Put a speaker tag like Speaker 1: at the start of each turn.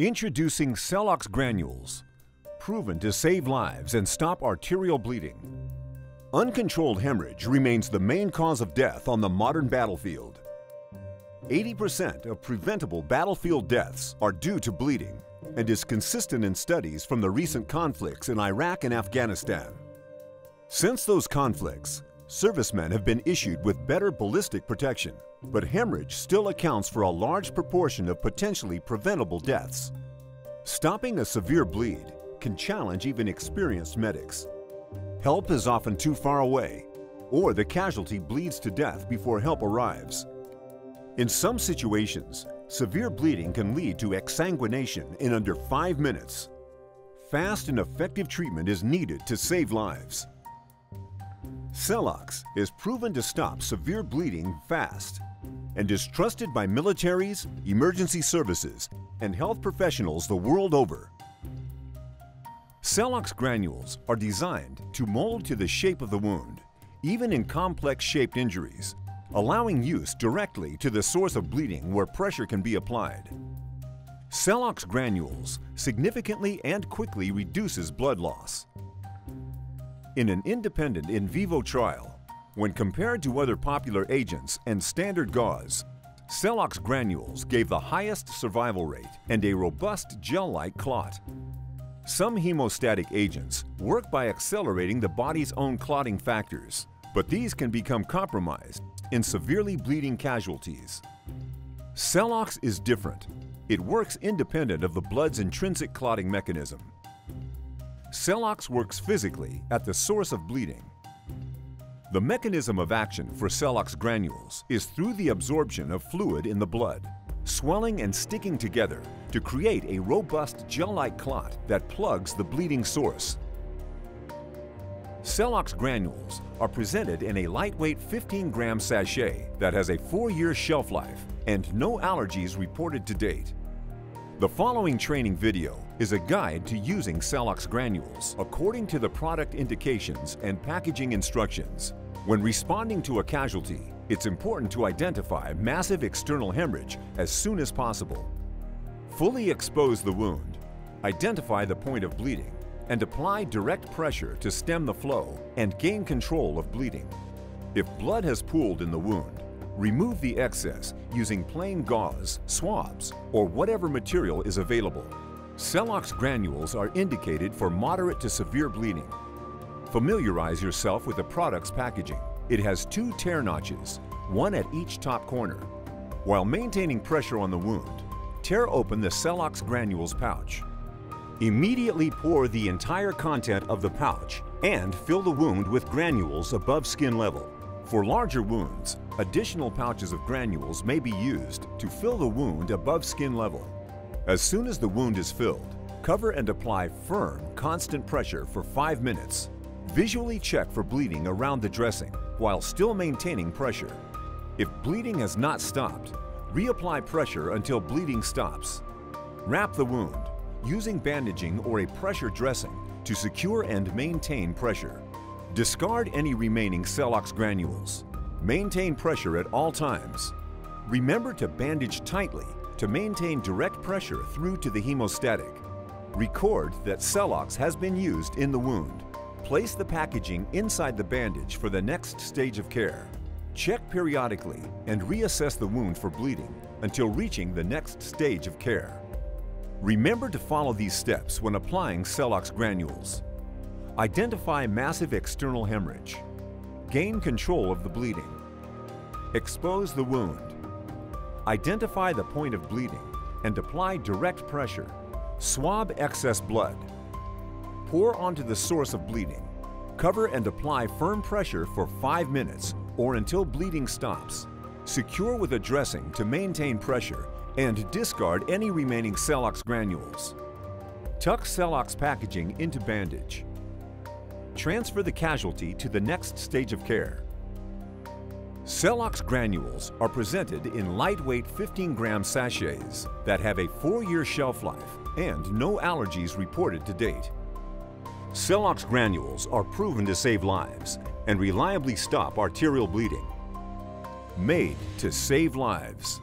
Speaker 1: Introducing Celox granules, proven to save lives and stop arterial bleeding. Uncontrolled hemorrhage remains the main cause of death on the modern battlefield. 80% of preventable battlefield deaths are due to bleeding and is consistent in studies from the recent conflicts in Iraq and Afghanistan. Since those conflicts, servicemen have been issued with better ballistic protection but hemorrhage still accounts for a large proportion of potentially preventable deaths. Stopping a severe bleed can challenge even experienced medics. Help is often too far away, or the casualty bleeds to death before help arrives. In some situations, severe bleeding can lead to exsanguination in under five minutes. Fast and effective treatment is needed to save lives. Celox is proven to stop severe bleeding fast and is trusted by militaries, emergency services, and health professionals the world over. Celox granules are designed to mold to the shape of the wound, even in complex shaped injuries, allowing use directly to the source of bleeding where pressure can be applied. Celox granules significantly and quickly reduces blood loss. In an independent in vivo trial, when compared to other popular agents and standard gauze, Celox granules gave the highest survival rate and a robust gel-like clot. Some hemostatic agents work by accelerating the body's own clotting factors, but these can become compromised in severely bleeding casualties. Celox is different. It works independent of the blood's intrinsic clotting mechanism. Celox works physically at the source of bleeding the mechanism of action for Celox granules is through the absorption of fluid in the blood, swelling and sticking together to create a robust gel-like clot that plugs the bleeding source. Celox granules are presented in a lightweight 15-gram sachet that has a four-year shelf life and no allergies reported to date. The following training video is a guide to using Celox granules according to the product indications and packaging instructions. When responding to a casualty, it's important to identify massive external hemorrhage as soon as possible. Fully expose the wound, identify the point of bleeding, and apply direct pressure to stem the flow and gain control of bleeding. If blood has pooled in the wound, remove the excess using plain gauze, swabs, or whatever material is available. Celox granules are indicated for moderate to severe bleeding Familiarize yourself with the product's packaging. It has two tear notches, one at each top corner. While maintaining pressure on the wound, tear open the Celox granules pouch. Immediately pour the entire content of the pouch and fill the wound with granules above skin level. For larger wounds, additional pouches of granules may be used to fill the wound above skin level. As soon as the wound is filled, cover and apply firm, constant pressure for 5 minutes Visually check for bleeding around the dressing while still maintaining pressure. If bleeding has not stopped, reapply pressure until bleeding stops. Wrap the wound using bandaging or a pressure dressing to secure and maintain pressure. Discard any remaining Celox granules. Maintain pressure at all times. Remember to bandage tightly to maintain direct pressure through to the hemostatic. Record that Celox has been used in the wound. Place the packaging inside the bandage for the next stage of care. Check periodically and reassess the wound for bleeding until reaching the next stage of care. Remember to follow these steps when applying Celox granules. Identify massive external hemorrhage. Gain control of the bleeding. Expose the wound. Identify the point of bleeding and apply direct pressure. Swab excess blood Pour onto the source of bleeding. Cover and apply firm pressure for 5 minutes or until bleeding stops. Secure with a dressing to maintain pressure and discard any remaining Celox granules. Tuck Celox packaging into bandage. Transfer the casualty to the next stage of care. Celox granules are presented in lightweight 15-gram sachets that have a 4-year shelf life and no allergies reported to date. Celox granules are proven to save lives and reliably stop arterial bleeding. Made to save lives.